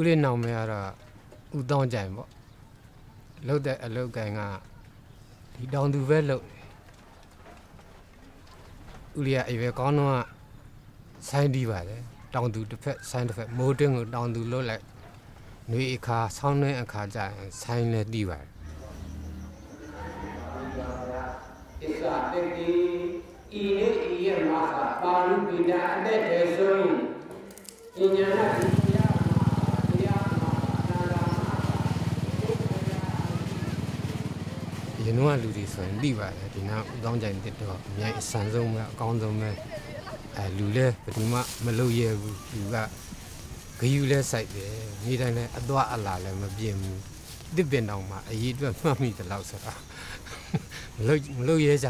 ဦးလေးနောင်မဲကတော့ဦးတောင်းကြိုင်ပေါ့လှုပ်တဲ့အလုတ်ကိုင်ကဒီတောင်သူပဲလှုပ်တယ်ဦးလေးကအိမ်ပဲကောင်းတော့ကဆိုင်းပြီးပါတယ်တောင်သူတစ်ဖက်ဆိုင်းတစ်ဖက်မိုးတင်းကိုတောင်သူလှုပ်လိုက်နှွေအခါဆောင်းနှင်းအခါကျရင်ဆိုင်းလည်းတီးပါတယ်ဣစ္ဆာတတိဤနေ့ဤရမှာသာပါဠိပိဒအတဲ့တေဆုံးဉာဏ်နာတရားမှာတရားမှာနာလာမှာ အရင်တော့ကလူတွေဆိုရင်သိပါတယ်ဒီနောက်ဦးတောင်းကြိုင်တစ်တော့အများအဆန်ဆုံးပဲအကောင်းဆုံးပဲအဲလူလဲဘယ်သူမှမလုပ်ရဘူးလူကဂယူလဲစိုက်တယ်နေ့တိုင်းလဲအသွားအလာလဲမပြင်းဘူးတစ်ပင်တောင်မှအရေးအတွက်မှတ်မိတယ်လို့ဆိုတာမလုပ်မလုပ်ရဲကြ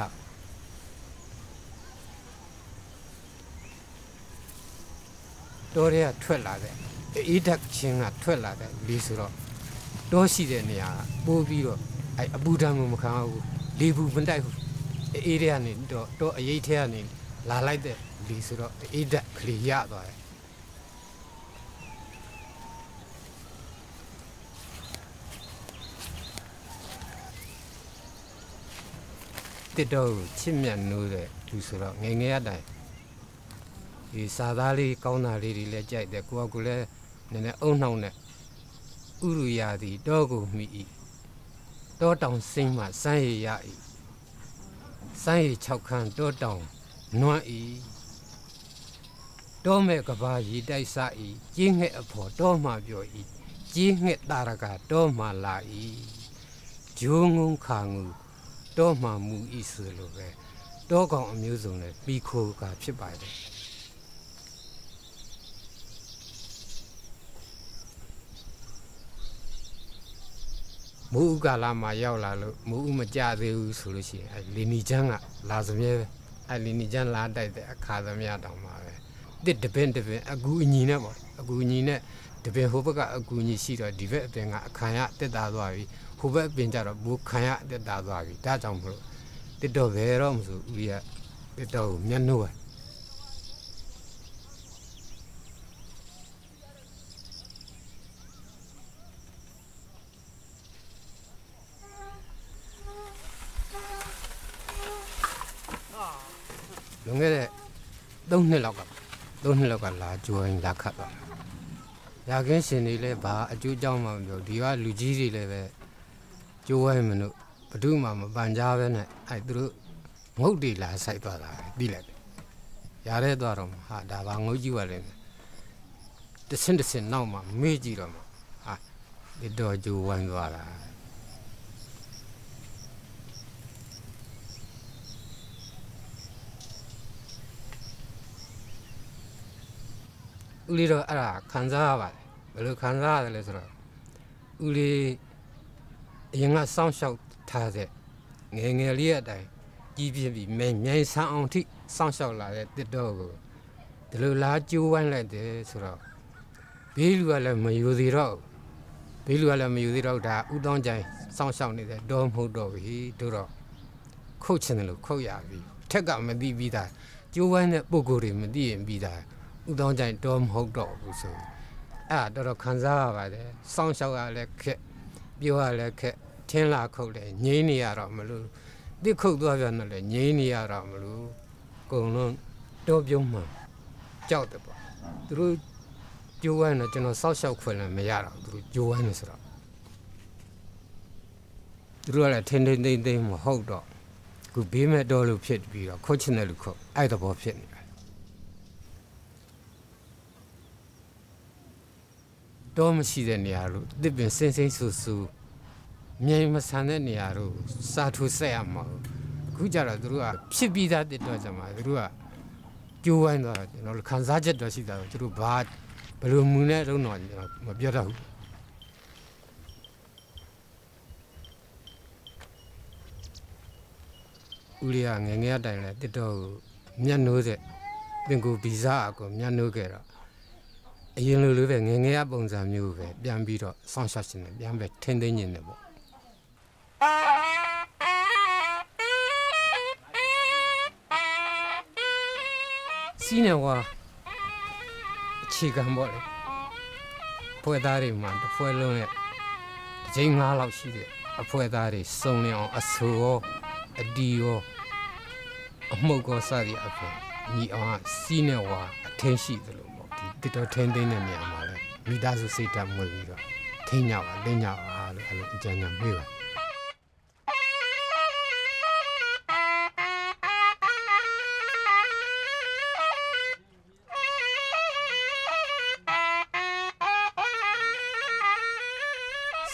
တော်ရဲကထွက်လာတဲ့အေးဓာတ်ချင်းကထွက်လာတဲ့လီဆိုတော့တောရှိတဲ့နေရာကပိုးပြီးတော့ အဲအပူဓာတ်မမခံဘူးလေဘူးမတိုက်ဘူးအေးတဲ့ကနေတော့တော့အရေးထဲကနေလာလိုက်တဲ့လီဆိုတော့အေးဓာတ်ကလေးရသွားတယ်တစ်တော့ချစ်မြတ်နိုးတဲ့လူဆိုတော့ငယ်ငယ်အတိုင်းဒီစာသားလေးကောင်းတာလေးတွေလည်းကြိုက်တယ်ကိုကကိုလည်းနည်းနည်းအုံနှောင်းနဲ့ဥရရာသည်တော့ကိုမိ၏ တောတောင်စိမ့်မှစမ်းရည်ရ၏စမ်းရည်6ခန်းတောတောင်နွမ်း၏တောမဲ့ကဘာရီတိုက်စ၏ကြီးငှက်အဖို့တောမှပြော၏ကြီးငှက်တာရကတောမှလာ၏ဂျိုးငုံခါငူတောမှမူ၏ဆိုလိုပဲတောကောင်အမျိုးစုံနဲ့ပြီးခိုးကဖြစ်ပါတယ် မူဥကာလာမှာရောက်လာလို့မူဥမကြသေးဘူးဆိုလို့ရှိရင်အဲလီနီချန်းကလာစမြဲပဲအဲလီနီချန်းလာတိုက်တဲ့အခါသမယတောင်မှာပဲတစ်တပင်တပင်အကူအညီနဲ့ပေါ့အကူအညီနဲ့တပင်ဟိုဘက်ကအကူအညီရှိတော့ဒီဘက်အပင်ကအခါရတက်တာသွားပြီဟိုဘက်အပင်ကျတော့ဘူခံရတက်တာသွားပြီဒါကြောင့်မလို့တစ်တော့ဘယ်တော့မဆိုဦးရတစ်တော့ကိုမျက်နှိုးပဲ လွန်ခဲ့တဲ့3နှစ်လောက်က3နှစ်လောက်ကလာကြိုးရင်လာခတ်သွားတာရာခင်းရှင်တွေလည်းဘာအကျိုးကြောင့်မှမပြောဒီကလူကြီးတွေလည်းပဲကြိုးဝိုင်းမလို့ဘယ်သူမှမပန်ကြားပဲနဲ့အဲသူတို့ငုတ်တွေလာဆိုင်သွားတာပဲပြီးလိုက်တယ်ရတဲ့သွားတော့မှဟာဒါဘာငုတ်ကြီးပါလဲတဆင်းတဆင်းနောက်မှမေ့ကြည့်တော့မှဟာဒီတော့ကြိုးဝိုင်းသွားတာ ဦးလေးတော့အဲ့ဒါခံစားရပါတယ်ဘယ်လိုခံစားရတယ်လဲဆိုတော့ဦးလေးအရင်ကစောင့်ရှောက်ထားတဲ့ငယ်ငယ်လေးအတိုင်းကြီးပြင်းပြီးမြိုင်မြိုင်ဆန်းအောင်ထိစောင့်ရှောက်လာတဲ့တစ်တော့ကိုဒီလိုလားကျိုးဝိုင်းလိုက်တယ်ဆိုတော့ဘေးလူကလည်းမယူသေးတော့ဘူးဘေးလူကလည်းမယူသေးတော့ဘူးဒါဥတောင်းကြိုင်စောင့်ရှောက်နေတဲ့တော့မဟုတ်တော့ဘူးတို့တော့ခုတ်ချင်တယ်လို့ခုတ်ရပြီထက်ကမသိပြီးသားကျိုးဝိုင်းတဲ့ပုံကိုယ်တွေမသိရင်ပြီးသား ဥတောင်းကြိုင်တော့မဟုတ်တော့ဘူးဆိုအဲ့ဒါတော်တော်ခံစားရပါတယ်စောင့်ရှောက်ရလဲခက်ပြောရလဲခက်ထင်းလာခုတ်တယ်ငိမ့်နေရတော့မလို့တိခုတ်သွားပြန်တော့လဲငိမ့်နေရတော့မလို့ကုန်လုံးတော့ပြုံးမှကြောက်တယ်ပေါ့သူတို့ကြိုးဝိုင်းတော့ကျွန်တော်စောက်ရှောက်ခွင့်လည်းမရတော့ဘူးသူတို့ကြိုးဝိုင်းနေဆိုတော့သူတို့ကလည်းထင်းထင်းသိမ့်သိမ့်မဟုတ်တော့ခုဘေးမဲ့တော်လို့ဖြစ်ပြီးတော့ခုတ်ချင်တယ်လို့ခုတ်အဲ့တဘောဖြစ်နေ တယ်တော့မရှိတဲ့နေရာလို့တစ်ပင်စင်းစင်းဆူဆူမြေမဆန်တဲ့နေရာတို့စာထူဆက်ရမှာအခုကြတော့သူတို့ကဖြစ်ပြီးသားတစ်တော့ကြမှာသူတို့ကကြိုးဝိုင်းတော့ကျွန်တော်တို့ခံစားချက်တော့ရှိတာသူတို့ဘာဘယ်လိုမူနဲ့တော့တော့ကျွန်တော်မပြောတတ်ဘူးဦးလေးကငယ်ငယ်အတိုင်းလဲတစ်တော့မျက်နှိုးတဲ့ပင်ကိုဗီဇာအကိုမျက်နှိုးခဲ့တော့ အရင်လိုလိုပဲငယ်ငယ်အပုံစံမျိုးပဲပြန်ပြီးတော့ဆောင်းရှောက်ရှင်တယ်ပြန်ပဲထင်းသိမ်းနေတယ်ပေါ့စီးနေဝါအခြေခံပေါ့လေဖွဲ့သားတွေမှာတစ်ဖွဲ့လုံးရဲ့တစ်ချိန်ငါးလောက်ရှိတယ်အဖွဲ့သားတွေစုံလင်အောင်အဆူရောအဒီရောအမှုတ်ကောစသည်အပြင်ညီအောင်ကစီးနေဝါအထင်းရှိသလိုပေါ့ ဒီတစ်တော်ထင်းသိမ်းတဲ့နေရာမှာလဲမိသားစုစိတ်ဓာတ်မွေးပြီးတော့ထင်းညပါလင်းညပါလို့အဲ့လိုအကြံဉာဏ်ပေးပါ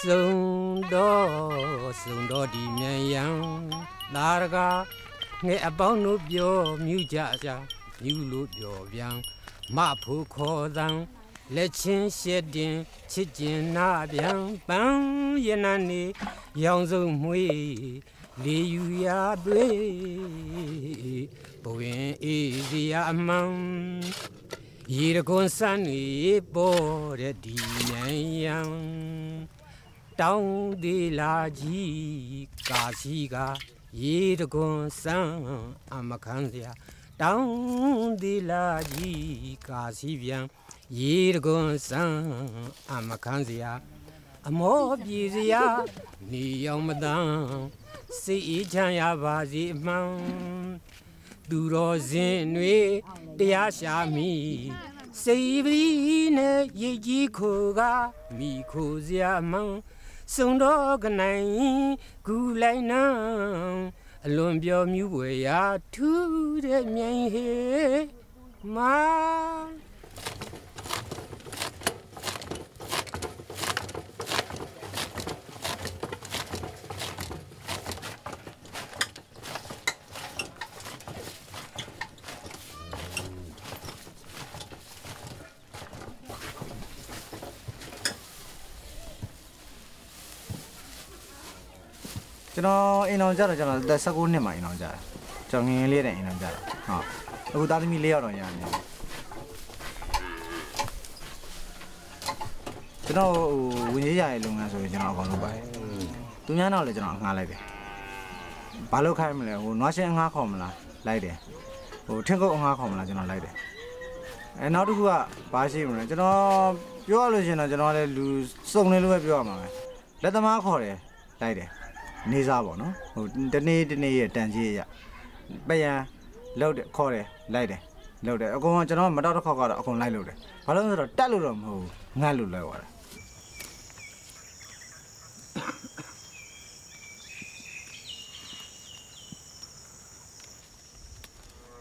စုံတော့စုံတော့ဒီမြန်ရန်သာရကငဲအပေါင်းတို့ပြောမြူကြကြမြူလို့ပြောပြန် မဖို့ခေါ်တန်းလက်ချင်းရှက်တင်ချစ်ကျင်နာပြန်ပန်းရနန်းနေရောင်စုံမွေးလေယူရသွေးဘဝင်အေးစီရအမှန်ရေတကွန်စန်းနေပေါ်တဲ့ဒီမြန်ရန်တောင်းသေးလာကြီးကာစီကရေတကွန်ဆန်းအမခံစရာ တောင်းသေးလာကြီးကာစီပြန်ရေတကွန်ဆန်းအမခံစရာအမောပြေစရာနေရောက်မတန်းစိတ်အေးချမ်းရပါစေအမှန်သူတော်စင်တွေတရားရှာမိစိတ်ပီးနဲ့ရိတ်ကြီးခိုကမိခိုစရာမှန်စုံတော့ကနိုင်ဂူလိုက်နံ အလွန်ပြောမြူွယ်ရာထူးတဲ့မြိုင်ဟေမာ ကျွန်တော်အိမ်အောင်ကြတော့ကျွန်တော်အသက်16နှစ်မှာအိမ်အောင်ကြတာကျွန်တော်ငယ်ငယ်လေးတဲ့အိမ်အောင်ကြတာဟုတ်အခုသားသမီး၄ယောက်တော့ရနေတယ်ကျွန်တော်ဟိုဝင်ကြီးရရဲ့လုပ်ငန်းဆိုရင်ကျွန်တော်အကောင်လုပ်ပါတယ်သူများတော့လည်းကျွန်တော်အငှားလိုက်တယ်ဘာလို့ခိုင်းမလဲဟိုနွားရှင်းအငှားခေါ်မလားလိုက်တယ်ဟိုထင်းကုတ်အငှားခေါ်မလားကျွန်တော်လိုက်တယ်အဲနောက်တစ်ခုကဘာရှိမလဲကျွန်တော်ပြောရလို့ရှိရင်တော့ကျွန်တော်လည်းလူစုံနေလို့ပဲပြောရမှာပဲလက်သမားခေါ်တယ်လိုက်တယ် နေစားပေါ့နော်ဟိုတနေ့တနေ့ရဲ့တန်ကြီးရပယံလောက်တယ်ခေါ်တယ်လိုက်တယ်လောက်တယ်အကုန်ကကျွန်တော်မတော်တစ်ခေါက်ကတော့အကုန်လိုက်လို့တယ်ဘာလို့လဲဆိုတော့တက်လို့တော့မဟုတ်ဘူးငတ်လို့လိုက်သွားတာ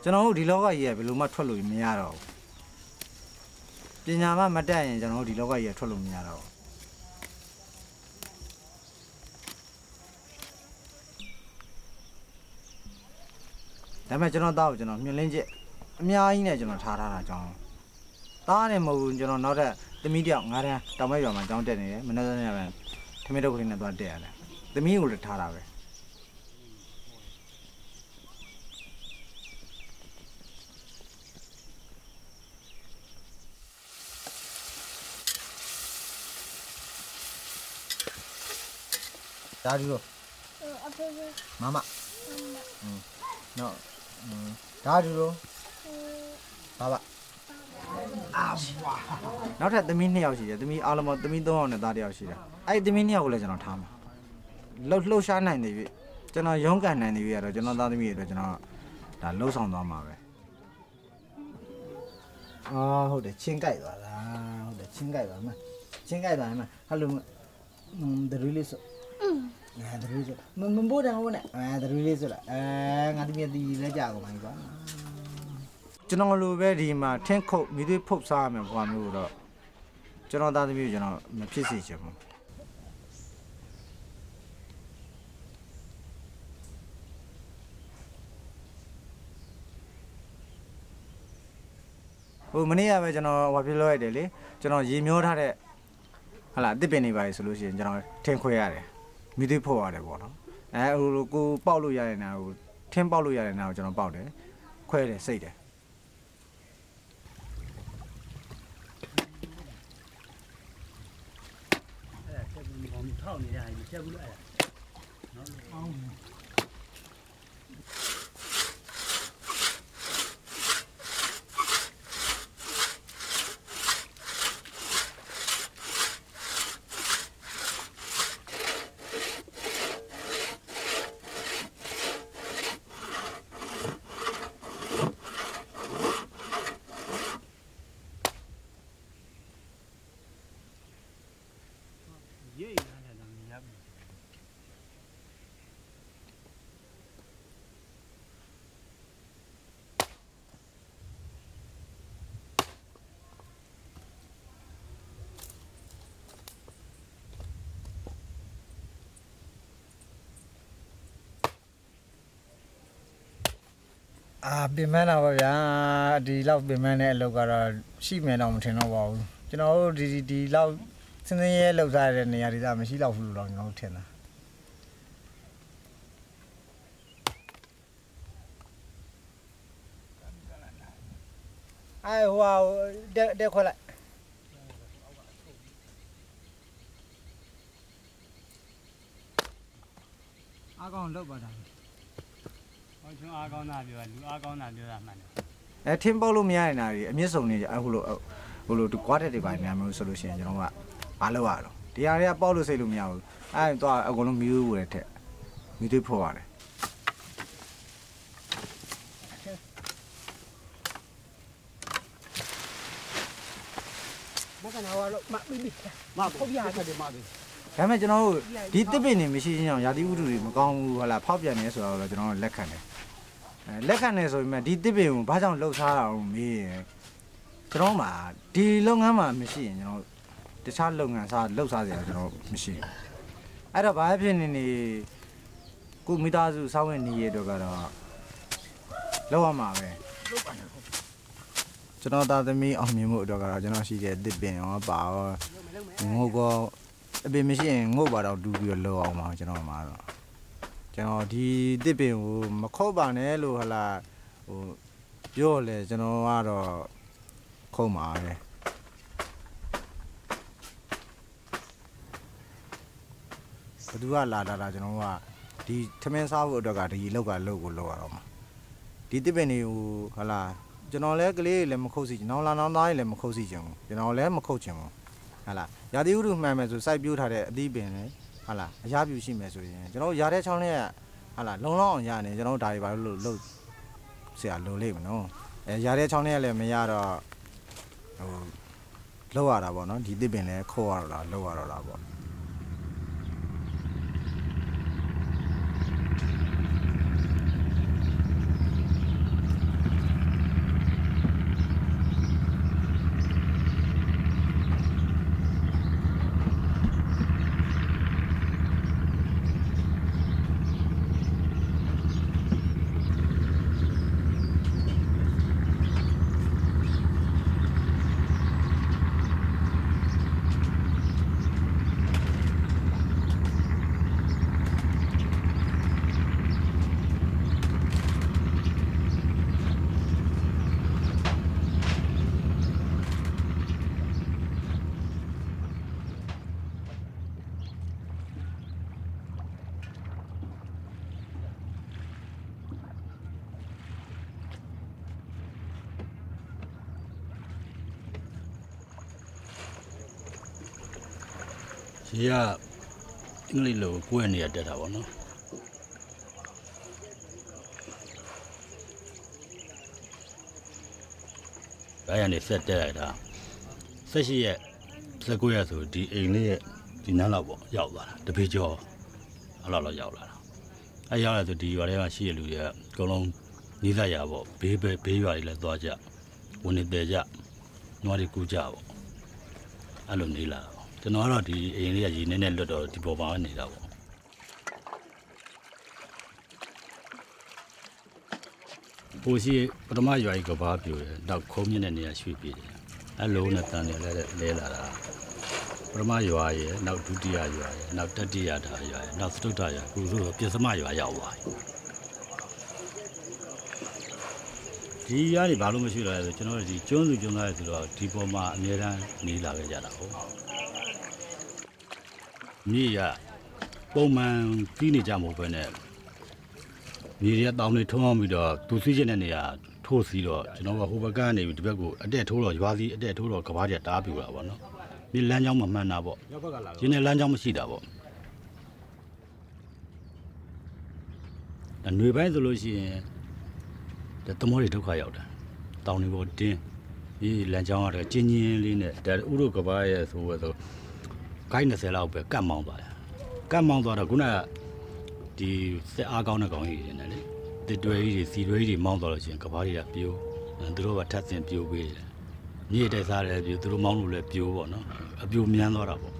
ကျွန်တော်တို့ဒီလောကကြီးကဘယ်လိုမှထွက်လို့မရတော့ဘူးပညာမှမတတ်ရင်ကျွန်တော်တို့ဒီလောကကြီးကထွက်လို့မရတော့ဘူး ဒါပေမဲ့ကျွန်တော်သားကိုကျွန်တော်မြင်လင်းချက်အများကြီးနဲ့ကျွန်တော်ထားထားတာကြောင်းသားနဲ့မဟုတ်ဘူးကျွန်တော်နောက်ထပ်သမီးတယောက်ငါးတန်းတောင်မဲ့ရွာမှာကျောင်းတက်နေတယ်မနေ့ကနေ့ပဲထမင်းတုပ်ကလေးနဲ့သွားတက်ရတယ်သမီးကိုလည်းထားတာပဲဒါဒီလိုအဖေဖေမမနော် ဒါအတူတူဘာပါအာဝါနောက်ထပ်သမီး2ယောက်ရှိတယ်သမီးအားလုံးသမီး3ယောက်နဲ့သား1ယောက်ရှိတယ်အဲ့သမီး2ယောက်ကိုလည်းကျွန်တော်ထားမှာလှုပ်လှုပ်ရှားနိုင်တယ်ပြကျွန်တော်ရုန်းကန်နိုင်တယ်ပြရတော့ကျွန်တော်သားသမီးတွေအတွက်ကျွန်တော်ဒါလှုပ်ဆောင်သွားမှာပဲအာဟုတ်တယ်ချင်းကြိုက်သွားတာဟုတ်တယ်ချင်းကြိုက်သွားမှာချင်းကြိုက်သွားမှာဟယ်လိုဒရီလေးဆိုอืม အဲဒရူလေးဆိုမမဘိုးတယ်ဟုတ်နဲ့အဲဒရူလေးဆိုလားအဲငါတမီးတီလဲကြာကုန်ပါပြီကွာကျွန်တော်လိုပဲဒီမှာထင်းခုတ်မိသွေးဖုတ်စားရမယ်ဘွားမျိုးတော့ကျွန်တော်သားသမီးကိုကျွန်တော်မဖြစ်စေချင်ဘူးဟိုမနေ့ကပဲကျွန်တော်ဟောပြလို့ရတယ်လေကျွန်တော်ရေမျောထားတဲ့ဟာလာအစ်ပင်နေပါလေဆိုလို့ရှိရင်ကျွန်တော်ထင်းခွဲရတယ် မိသွေးဖို့ရတယ်ပေါ့နော်အဲဟိုလိုကိုပေါက်လို့ရတဲ့နာကိုထင်းပေါက်လို့ရတဲ့နာကိုကျွန်တော်ပေါက်တယ်ခွဲတယ်စိတ်တယ်ထောက်နေရတယ်မချက်ဘူးလို့အဲ့ဒါနော်အောင်း ရေးရတယ်တော့မြင်ရပြီ အာပင်မန်းတာပါဗျာဒီလောက်ပင်မန်းတဲ့အလုပ်ကတော့ရှိမယ်တော့မထင်တော့ပါဘူးကျွန်တော်တို့ဒီဒီဒီလောက်စင်းစင်းရဲလောက်စားတဲ့နေရာတွေကမရှိတော့ဘူးလို့တော့ကျွန်တော်တို့ထင်တာအဲဟိုဟာတက်တက်ခွက်လိုက်အကောင်လောက်ပါတာ ဟောကျွန်အားကောင်းတာပြောတာလူအားကောင်းတာပြောတာမှန်တယ်အဲထင်းပေါက်လို့မရတဲ့နာတွေအမြင့်ဆုံးနေကြအခုလိုဟိုလိုကွာတက်တွေပါနေမျိုးဆိုလို့ရှိရင်ကျွန်တော်ကဘာလုပ်ရတော့တရားတွေကပေါက်လို့စိတ်လို့မရဘူးအဲတော့အကုန်လုံးမီးဝဲထက်မီးတွေဖို့ရတယ်မဟုတ်ပြရတယ်မှာပြီဒါပေမဲ့ကျွန်တော်တို့ဒီတစ်ပင်နေမရှိချင်းအောင်ရာသီဥတုတွေမကောင်းဘူးဟာလာဖောက်ပြန်နေဆိုတော့ကျွန်တော်တို့လက်ခံတယ်အဲ လက်ခံနေဆိုပေမဲ့ဒီတစ်ပင်ကိုဘာကြောင့်လှုပ်ရှားတာအောင်မေးရင်ကျွန်တော်မှဒီလုပ်ငန်းမှာမရှိရင်ကျွန်တော်တခြားလုပ်ငန်းစားလှုပ်ရှားစရာကျွန်တော်မရှိဘူးအဲ့တော့ဘာဖြစ်နေနေကိုမိသားစုစောင်းဝင်နေရတော့ကတော့လောက်ရမှာပဲကျွန်တော်သားသမီးအောင်မြင်မှုအတွက်ကတော့ကျွန်တော်ရှိတဲ့တစ်ပင်ရောပါရောငိုကောအပင်မရှိရင်ငုတ်ပါတော့တူပြီးတော့လောအောင်ပါကျွန်တော်မှာတော့ ကျွန်တော်ဒီတစ်ပင်ကိုမခုတ်ပါနဲ့လို့ဟလာဟိုပြောလဲကျွန်တော်ကတော့ခုတ်မှာပဲဘသူကလာတာတာကျွန်တော်ကဒီထမင်းစားဖို့အတွက်ကဒီလောက်ကလောက်ကိုလောက်ရတော့မှာဒီတစ်ပင်တွေကိုဟလာကျွန်တော်လည်းကလေးတွေလည်းမခုတ်စီနောင်လာနောင်သားတွေလည်းမခုတ်စီချင်ဘူးကျွန်တော်လည်းမခုတ်ချင်ဘူးဟလာရာသီဥတုမှန်မယ်ဆိုစိုက်ပျိုးထားတဲ့အသီးပင်လေ ဟလာအရာပြူရှိမယ်ဆိုရင်ကျွန်တော်တို့ရာတဲ့ချောင်းလေးကဟလာလုံလောက်အောင်ရနေကျွန်တော်တို့ဒါတွေဘာလို့လို့ဆရာလိုလိမ့်မနော်အဲရာတဲ့ချောင်းလေးကလည်းမရတော့ဟိုလောက်ရတာပေါ့နော်ဒီတစ်ပင်လည်းခုတ်ရတော့တာလောက်ရတော့တာပေါ့ ရေကအင်္ဂလိပ်လိုကိုယ်နေရတက်တာပေါ့နော်ဘိုင်းကနေဆက်တက်လိုက်တာဆက်ရှိရက်19ရက်ဆိုဒီအိမ်လေးရဲ့ဒီနန်းလောက်ပေါ့ရောက်သွားတာတပေကျော်အဲ့လောက်လောက်ရောက်လာတာအဲရောက်လာဆိုဒီရွာထဲမှာရှိရလူတွေကအကုန်လုံးနီးစပ်ရပေါ့ဘေးဘေးဘေးရွာတွေလည်းသွားကြဝင်နေတယ်ကြနွားတွေကူကြပေါ့အဲ့လိုနေလာတာပေါ့ ကျွန်တော်ကတော့ဒီအိမ်လေးကရေနေနဲ့လွတ်တော့ဒီပေါ်မှာနေတာပေါ့ဟိုရှိပထမရွာကြီးကဘာပြိုတယ်နောက်ခုံးမြင့်တဲ့နေရာရွှေ့ပြေးတယ်အဲလုံးနဲ့တန်တယ်လဲလဲလာတာပထမရွာရဲ့နောက်ဒုတိယရွာရဲ့နောက်တတိယဓာရွာရဲ့နောက်စတုတ္တရွာခုဆိုတော့ပြစ္စမရွာရောက်သွားပြီဒီရွာနေဘာလို့မရှိတော့လဲဆိုကျွန်တော်တို့ဒီကျွန်းစုကျွန်းသားတွေဆိုတော့ဒီပေါ်မှာအများအားနေလာခဲ့ကြတာဟုတ် မြေရပုံမှန်ပြီးနေကြမဟုတ်ဘဲနဲ့မြေတွေကတောင်းနေထုံးအောင်ပြီးတော့သူစီးချက်တဲ့နေရာထိုးစီးတော့ကျွန်တော်ကဟိုဘက်ကနေဒီဘက်ကိုအတက်ထိုးတော့ရွာစီအတက်ထိုးတော့ကဘာကြီးတားပြူတာပေါ့နော်ဒီလမ်းကြောင်းမမှန်တာပေါ့ရောက်ဘက်ကလာဒီနေ့လမ်းကြောင်းမရှိတာပေါ့ဒါຫນွေပိုင်းဆိုလို့ရှိရင်ဒါသမောတွေဒုက္ခရောက်တာတောင်းနေပေါ်တင်းဒီလမ်းကြောင်းကတော့ကျင်းချင်းလေးနဲ့ဒါဥရုကဘာရဲ့ဆိုတော့ဆို ဂိုင်း20လောက်ပဲကတ်မောင်းသွားတယ်ကတ်မောင်းသွားတော့ခုနကဒီစက်အားကောင်းတဲ့ကောင်ကြီးတွေနဲ့လေတစ်တွဲကြီးတွေစီတွဲကြီးတွေမောင်းသွားလို့ရှိရင်ကဘာတွေကပြိုးအဲသူတို့ကထပ်ဆင်ပြိုးပေးတယ်မြေတိုက်စားတယ်ပြိုးသူတို့မောင်းလို့လည်းပြိုးပေါ့နော်အပြိုးမြန်းသွားတာပေါ့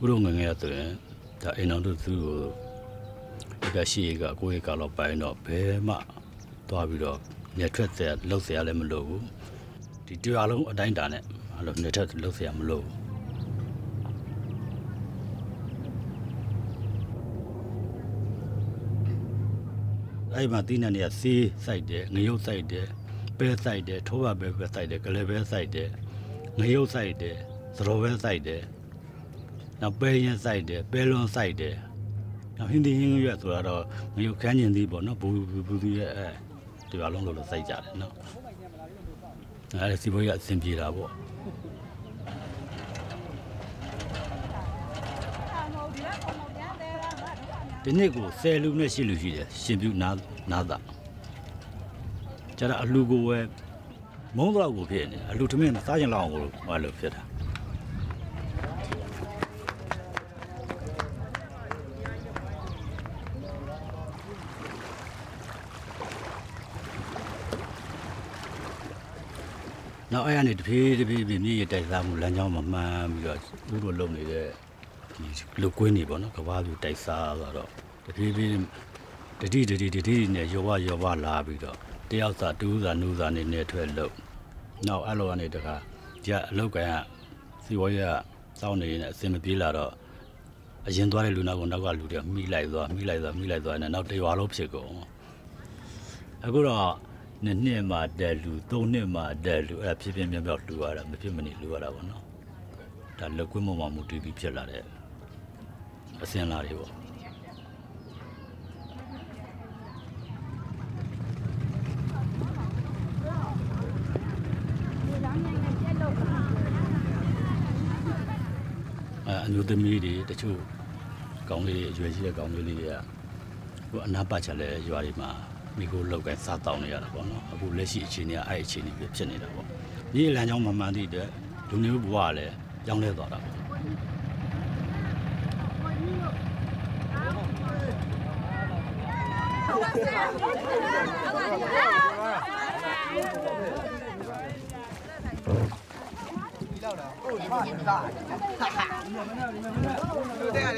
ဘုရုံငယ်ငယ်ဆိုရင်ဒါအိမ်တော်တို့သူ့ကိုဒီကရှိကကိုယ့်ရဲ့ကတော့ပိုင်းတော့ဘယ်မှသွားပြီးတော့နေထွက်စရာလှုပ်စရာလည်းမလိုဘူးဒီတရားလုံးအတိုင်းတာနဲ့အဲ့လိုနေထွက်လှုပ်စရာမလိုဘူးအဲ့မှာတင်းတဲ့နေရာစီးစိုက်တယ်ငရုတ်စိုက်တယ်ပဲစိုက်တယ်ထိုးပါပဲပဲစိုက်တယ်ကလေးပဲစိုက်တယ်ငရုတ်စိုက်တယ်သရောပဲစိုက်တယ် နောက်ပဲရင်စိုက်တယ်ပဲလွန်စိုက်တယ်နောက်ဟင်းဒီဟင်းရွက်ဆိုတာတော့ငရုတ်ခန်းကျင်သည်ပေါ့နော်ဘူဘူဘူသူရဲ့အဲဒီပါလုံးလို့လို့စိုက်ကြတယ်နော်အဲ့ဒါစီဘွေးကအဆင်ပြေတာပေါ့ဒီနေ့ကို10လူနဲ့10လူရှိတယ်ရှင်ပြုနာနာတာကျတော့အလူကိုပဲမုံတော့ကိုဖြစ်နေအလူထမင်းစားကြင်လောက်အောင်ကိုဟောလို့ဖြစ်တာ နောက်အဲ့ကနေတပြေးတပြေးပြေးမြေရတိုက်စားမှုလမ်းကြောင်းမမှန်ပြီးတော့သူတို့လုံနေတဲ့ဒီလူကွင်းနေပေါ့နော်ကဘာလူတိုက်စားဆိုတော့တပြေးပြေးတတိတတိတတိနဲ့ရောဘရောဘလာပြီးတော့တယောက်စာတူးစာနူးစာနေနေထွက်လုံနောက်အဲ့လိုကနေတခါဒီကအလောက်ကရစီဝရစောင်းနေနေအစင်မပြေးလာတော့အရင်သွားတဲ့လူနာကနောက်ကလူတွေမိလိုက်သွားမိလိုက်သွားမိလိုက်သွားနေနောက်တရွာလုံးဖြစ်ကုန်အခုတော့ နှစ်နှစ်မှတက်လူသုံးနှစ်မှတက်လူအဲ့ဒါဖြစ်ဖြစ်မြောက်မြောက်လူရတာမဖြစ်မနေလူရတာပေါ့နော်ဒါလက်ကွင်းပေါ်မှာမူတည်ပြီးဖြစ်လာတဲ့အစင်လာတွေပေါ့အဲအမျိုးသမီးတွေတချို့ကောင်းလေးတွေအရွယ်ရှိတဲ့ကောင်းလေးတွေကဟိုအနာပတ်ချက်လဲရွာတွေမှာ မိကိုလောက်ကစားတောင်းနေရတာပေါ့နော်အခုလက်ရှိအခြေအနေကအဲ့အခြေအနေပဲဖြစ်နေတာပေါ့ဒီလမ်းကြောင်းမမှန်သည့်အတွက်လူမျိုးဘဝကလည်းကြောင်းလဲသွားတာပေါ့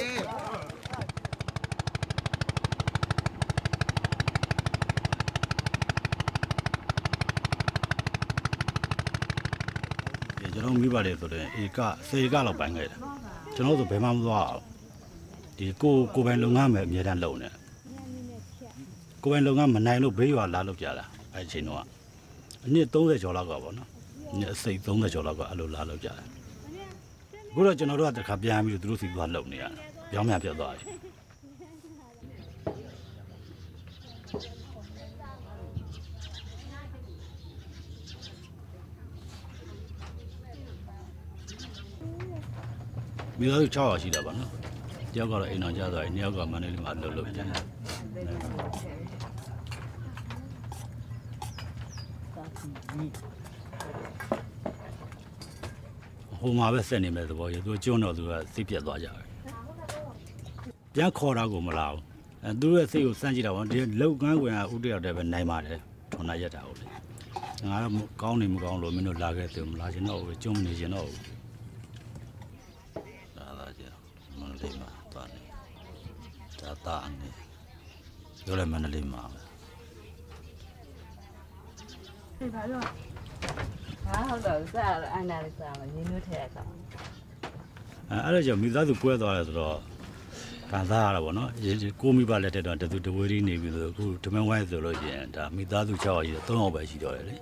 ဒီ ကျွန်တော်မိပါတယ်ဆိုတော့ဧကစေကလောက်ပိုင်းခဲ့တယ်ကျွန်တော်ဆိုဘယ်မှမသွားအောင်ဒီကိုကိုပိုင်လုပ်ငန်းပဲအများတန်းလုပ်နေကိုပိုင်လုပ်ငန်းမနိုင်လို့ဘေးရွာလာလုပ်ကြတာအဲ့ဒီချိန်တော့အနည်း30ကျော်လောက်ကပေါ့နော်အနည်းအစိတ်30ကျော်လောက်ကအဲ့လိုလာလုပ်ကြတယ်အခုတော့ကျွန်တော်တို့ကတခါပြန်ပြီးတော့သူတို့စီသွားလုပ်နေရတယ်ပြောင်းပြန်ပြတ်သွားပြီဟ မိသားစု600ရှိတာပါနော်တယောက်ကတော့အိမ်အောင်ကျသွားတယ်နှစ်ယောက်ကမန္တလေးမှာလှုပ်လှုပ်ကြတယ်ဟိုမှာပဲဆက်နေမဲ့သဘောရသူကျွန်းတော့သူကစိတ်ပြတ်သွားကြတယ်ပြန်ခေါ်တာကိုမလာဘူးအဲသူရဲ့စိတ်ကိုစမ်းကြည့်တာပေါ့ဒီလောက်ကန်းဝင်ကဥတယောက်တည်းပဲနိုင်ပါတယ်ထွန်လာရက်တာဟုတ်လေငါတော့ကောင်းနေမကောင်းလို့မင်းတို့လာခဲ့သူမလာချင်တော့ဘူးကျွန်းမနေချင်တော့ဘူး ဒါသာကျမန္တ လေးမှာသွားနေဒါတာနေပြောလဲမန္တလေးမှာဟာဟုတ်တော့စားရအနာလေးစားမရင်းနှွေးထည့်ရအောင်အဲအဲ့ဒါကြောင့်မိသားစုကွဲသွားတယ်ဆိုတော့ခံစားရတာပေါ့နော်ရေကိုမိဘလက်ထက်တော့တသူတဝေးကြီးနေပြီဆိုအခုဓမင်းဝိုင်းဆိုလို့ရှိရင်ဒါမိသားစု6ယောက်ကြီးတော့3ယောက်ပဲရှိတော့တယ်လေ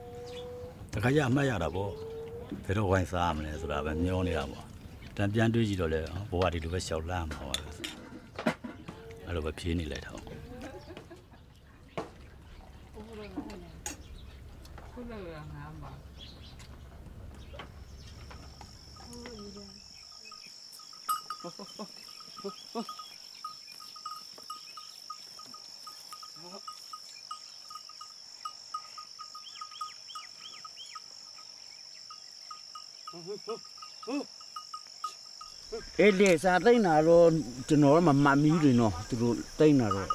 တခါကျအမှတ်ရတာပေါ့ဘယ်တော့ဝိုင်းစားရမလဲဆိုတာပဲမျောနေတာပေါ့ တန်ပြန်တွေးကြည့်တော့လေဘဝဒီလိုပဲရှောက်လာမှာပါပဲအဲ့လိုပဲဖြေးနေလိုက်တော့ခုလိုရငါမှာ အဲ့လေစာသိမ့်တာတော့ကျွန်တော်ကမမှတ်မီးတွေနော်သူတို့သိမ့်တာတော့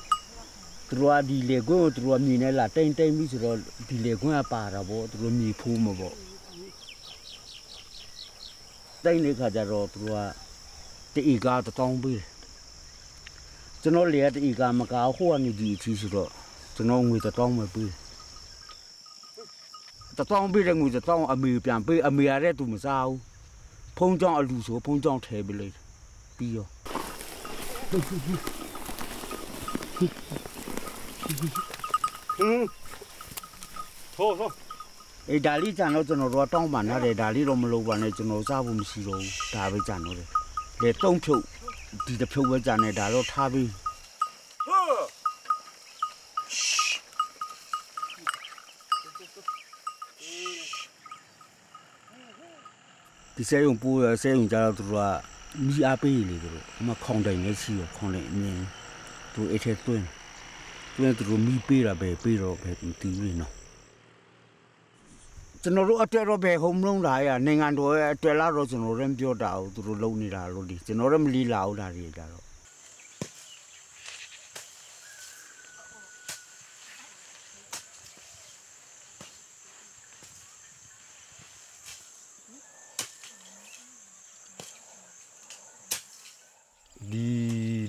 သူတို့ကဒီလေကွင်းကိုသူတို့ကမြင်နေလားတိမ့်တိမ့်ပြီးဆိုတော့ဒီလေကွင်းကပါတာပေါ့သူတို့မြည်ဖိုးမှာပေါ့တိမ့်တဲ့ခါကျတော့သူတို့ကတီကားတောင်းပြီးတယ်ကျွန်တော်လေကတီကားမကားဟိုကနေဒီအချီဆိုတော့ကျွန်တော်ငွေတောင်းမပြီးတောင်းပြီးတဲ့ငွေတောင်းအမေပြန်ပေးအမေရတဲ့သူမစားဘူး ဖုံးကြောင်အလူဆိုဖုံးကြောင်ထဲပေးလိုက်တယ်ပြီးရောအေးဒါလေးကြံတော့ကျွန်တော်တို့ကတောင်းပန်ရတယ်ဒါလေးတော့မလုပ်ပါနဲ့ကျွန်တော်စားဖို့မရှိတော့ဘူးဒါပဲကြံတော့တယ်လေတုံးဖြုတ်ဒီတစ်ဖြုတ်ပဲကြံနေဒါတော့ထားပြီး ဒီဆဲယုံပိုးရဆဲယုံကြတော့သူတို့ကမိအားပေးလေသူတို့အမခေါင်တိုင်နေစီရောခေါင်တိုင်အမြင်သူအဲ့ထဲတွင်းတွင်းသူတို့မိပေးတာပဲပေးတော့ပဲမသိဘူးနော်ကျွန်တော်တို့အတက်တော့ပဲဟုံမလုံးလာရနိုင်ငံတော်ရဲ့အတက်လာတော့ကျွန်တော်တို့ပြောတာကိုသူတို့လုံနေတာလို့ဒီကျွန်တော်တို့မလီလာဘူးဒါတွေကြတော့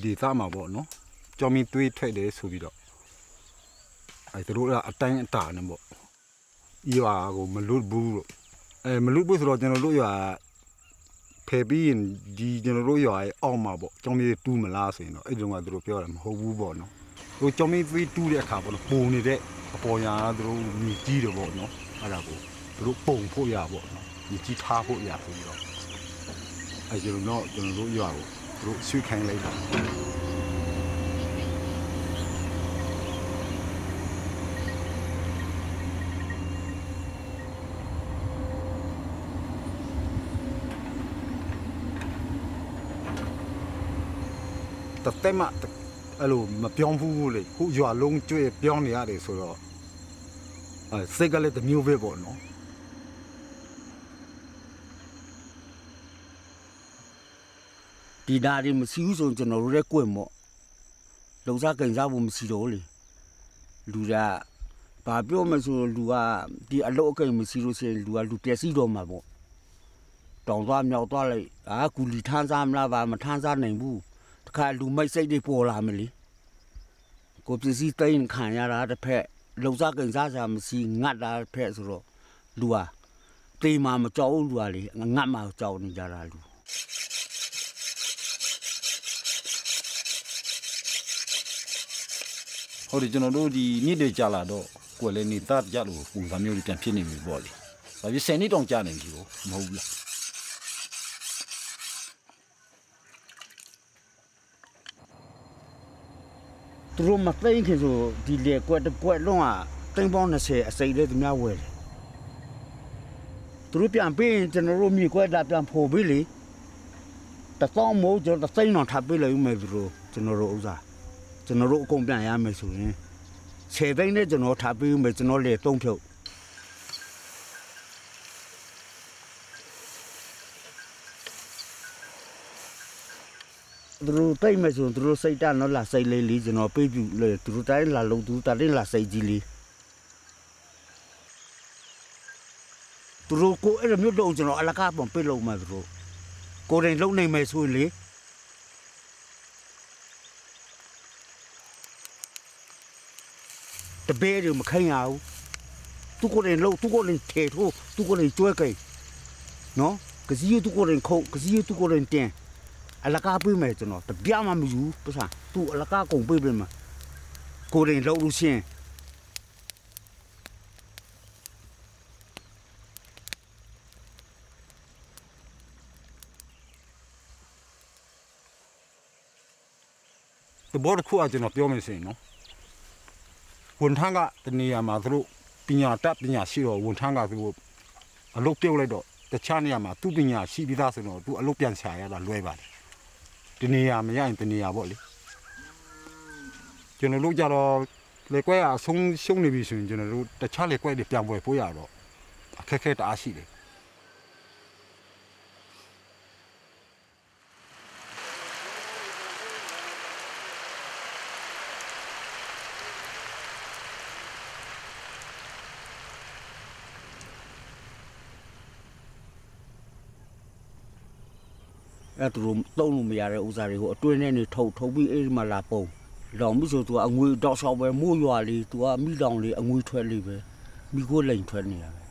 ဒီ ဒေသမှာပေါ့နော်ကြောင်မီသွေးထွက်တယ်ဆိုပြီးတော့အဲသူတို့ကအတိုင်းအတာနဲ့ပေါ့ဤရွာကိုမလွတ်ဘူးလို့အဲမလွတ်ဘူးဆိုတော့ကျွန်တော်တို့ရွာဖယ်ပြီးရင်ဒီကျွန်တော်တို့ရွာရဲ့အောက်မှာပေါ့ကြောင်မီတူးမလားဆိုရင်တော့အဲ့ဒီတော့ကသူတို့ပြောတယ်မဟုတ်ဘူးပေါ့နော်သူကြောင်မီသွေးတူးတဲ့အခါပေါ့နော်ပုံနေတဲ့အပေါ်ညာကသူတို့မြည်ကြီးတယ်ပေါ့နော်အဲ့ဒါကိုသူတို့ပုံဖို့ရပေါ့နော်မြည်ကြီးထားဖို့ရဆိုပြီးတော့အဲကျွန်တော်တို့ကျွန်တော်တို့ရွာကို သူတို့ရွှေ့ခိုင်းလိုက်တာတသက်မှအဲ့လိုမပြောင်းဘူးလေခုရွာလုံးကျွေးပြောင်းနေရတယ်ဆိုတော့ အဲစိတ်ကလည်းတစ်မျိုးပဲပေါ့နော်ဒီဓာတ်တွေမရှိဘူးဆိုရင်ကျွန်တော်တို့ရဲ့ကွင့်ပေါ့လုံစားကိန်စားဖို့မရှိတော့ဘူးလေလူကဘာပြောမဆိုလူကဒီအလုတ်အကိန်မရှိလို့ရှိရင်လူကလူပျက်စီးတော့မှာပေါ့တောင်သွားမြောက်သွားလိုက်အာကူလီထန်းစားမလားဗာမထန်းစားနိုင်ဘူးတခါလူမိုက်စိတ်တွေပေါ်လာမလေကိုပစ္စည်းတိန်ခံရတာတစ်ဖက်လုံစားကိန်စားစားမရှိငတ်တာတစ်ဖက်ဆိုတော့လူကတေးမှမကြောက်ဘူးလူကလေငတ်မှကြောက်နေကြတာလူ ဟုတ်တယ်ကျွန်တော်တို့ဒီနေ့တွေကြာလာတော့ကိုယ်လည်းနေသားကြလို့ပုံစံမျိုးလေးပြန်ဖြစ်နေပြီပေါ့လေဒါပြီး10နှစ်တောင်ကြာနေပြီကိုမဟုတ်ဘူးလားသူတို့မသိမ့်ခင်ဆိုဒီလေကွက်တစ်ကွက်လုံးကတိမ်ပေါင်း20အစိတ်လေးသူများဝယ်တယ်သူတို့ပြန်ပေးရင်ကျွန်တော်တို့မြေကွက်တာပြန်ဖို့ပေးလေတတသောမိုးကျွန်တော်သိန်းတော့ထားပေးလိုက်ဦးမယ်သူတို့ကျွန်တော်တို့ဥစား ကျွန်တော်တို့အကုန်ပြန်ရမယ်ဆိုရင်10သိန်းနဲ့ကျွန်တော်ထားပေးဦးမယ်ကျွန်တော်လေသုံးဖြုတ်သူတို့တိတ်မယ်ဆိုရင်သူတို့စိတ်တနော်လာစိတ်လေးလေးကျွန်တော်ပေးပြလေသူတို့တိုင်းလာလုံးသူတိုင်းလာစိတ်ကြီးလေးသူတို့ကိုအဲ့လိုမျိုးတော့ကျွန်တော်အလကားပုံပေးလို့မှသူတို့ကိုယ်တိုင်လုံနိုင်မယ်ဆိုရင်လေ တပည့်တွေမခိုင်းရဘူးသူကိုယ်တိုင်လုံသူကိုယ်တိုင်ထေထိုးသူကိုယ်တိုင်ကျွဲကိန်းနော်ကစီးသူကိုယ်တိုင်ခုတ်ကစီးသူကိုယ်တိုင်တင်အလကားပေးမယ်ကျွန်တော်တပြားမှမယူပစာသူ့အလကားကုန်ပေးပေးမှာကိုရင်လောက်လို့ရှင်းတဘောတစ်ခုအကျွန်တော်ပြောမယ်ဆိုရင်နော် ဝန်ထမ်းကတနေရာမှာသူတို့ပညာတတ်ပညာရှိတော့ဝန်ထမ်းကသူတို့အလုပ်ပြုတ်လိုက်တော့တခြားနေရာမှာသူပညာရှိပြီးသားဆိုတော့သူအလုပ်ပြန်ဆရာရတာလွဲပါတယ်ဒီနေရာမရရင်တနေရာပေါ့လေကျွန်တော်တို့ကြတော့လေကွဲအဆုံးရှုံးနေပြီဆိုရင်ကျွန်တော်တို့တခြားလေကွဲတွေပြန်ပွဲပို့ရတော့အခက်အခဲတအားရှိတယ် အဲ့သူတို့တုံးလို့မရတဲ့ဥစ္စာတွေကိုအတွင်းထဲနေထုတ်ထုတ်ပြီးအဲ့ဒီမှာလာပုံလောင်ပြီဆိုသူကအငွေတောက်လျှောက်ပဲမိုးရွာလေးသူကမိလောင်လေးအငွေထွက်လေးပဲမိကိုလိန်ထွက်နေရပဲ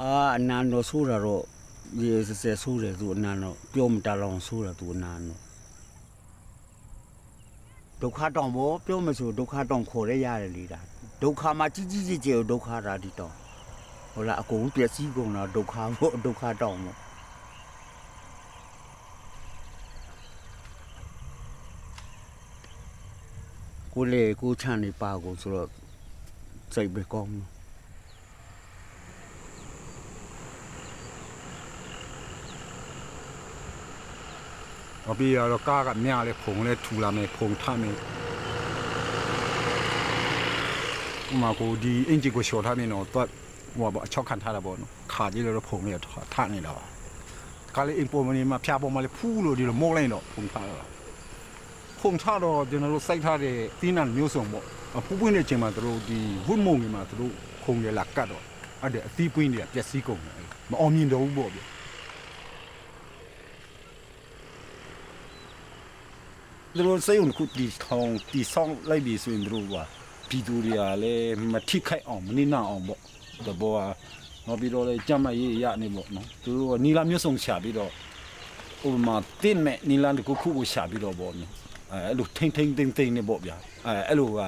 အာအနန္တော်ဆိုးတာတော့ရေစစဆိုးတယ်သူအနန္တော်ပြောမတလောင်ဆိုးတာသူအနန္တော်ဒုက္ခတောင်ဘောပြောမဆိုဒုက္ခတောင်ခေါ်ရရတယ်လေဒါဒုက္ခမှာကြီးကြီးကြီးကြီးဒုက္ခတာဒီတောင်ဟုတ်လားအကုန်ပျက်စီးကုန်တာဒုက္ခဘောဒုက္ခတောင်ဘော ကိုလေကိုချန်နေပါကိုဆိုတော့စိတ်ပဲကောင်းတယ်အပြေရတော့ကားကမြလဲဖုံလဲထူလာမယ်ဖုံထမယ်ဥမာကိုဒီအင်ဂျီကိုရှော့ထားနေတော့တော့ဟိုပါအချောက်ခံထားတာပေါ့နော်ခါကြီးလည်းတော့ဖုံလေးထနေတာပါကားလေးအင်ပေါ်မနေမှာဖျားပေါ်မှာလေဖူးလို့ဒီလိုမောလိုက်တော့ဖုံထားတော့ ဖုံထားတော့ကျွန်တော်တို့စိုက်ထားတဲ့တီးနံမျိုးစုံပေါ့အဖူးပွင့်တဲ့ချိန်မှာတို့ဒီဝတ်မုံတွေမှာတို့ခုံရလာကတ်တော့အဲ့ဒါအသီးပွင့်တွေကပျက်စီးကုန်တယ်မအောင်မြင်တော့ဘူးပေါ့ဗျသူတို့စိတ်ဝင်ခုတီထောင်တီဆောင်လိုက်ပြီးဆိုရင်တို့ကပြည်သူတွေကလည်းမထိခိုက်အောင်မနေနာအောင်ပေါ့တဘောကတော့ပြီးတော့လေကြမ်းမရေးရနေပေါ့နော်သူတို့ကနီလာမျိုးစုံရှာပြီးတော့ဥပမာတင်းမဲ့နီလာတခုခုကိုရှာပြီးတော့ပေါ့နော် အဲအဲ့လိုထိမ့်ထိမ့်သိမ့်သိမ့်နေပေါ့ဗျာအဲအဲ့လိုက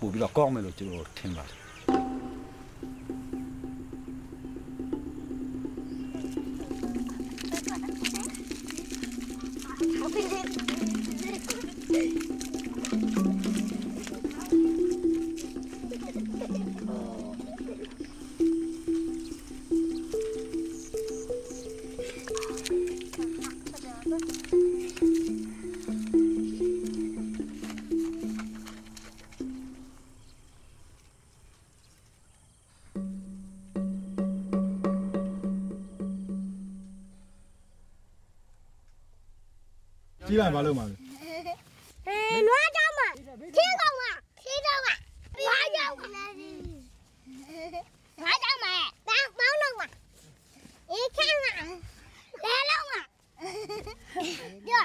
ပို့ပြီးတော့ကောင်းမယ်လို့ကျွန်တော်ထင်ပါတယ် ကြီးလိုက်ဘာလို့မှာလဲအဲနွားကြောင်းမှာခင်းကောင်မှာခင်းကြောင်းမှာနွားကြောင်းမှာနွားကြောင်းမှာတန်းပေါင်းလုံးမှာအေးခင်းမှာလဲလုံးမှာပြော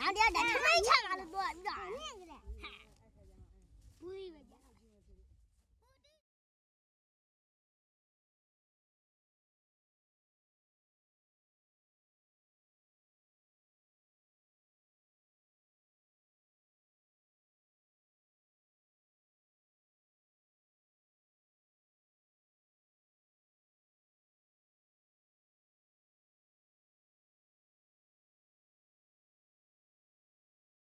နောက်တည်းတထိုင်းချမှာလို့ပြောပြီးတော့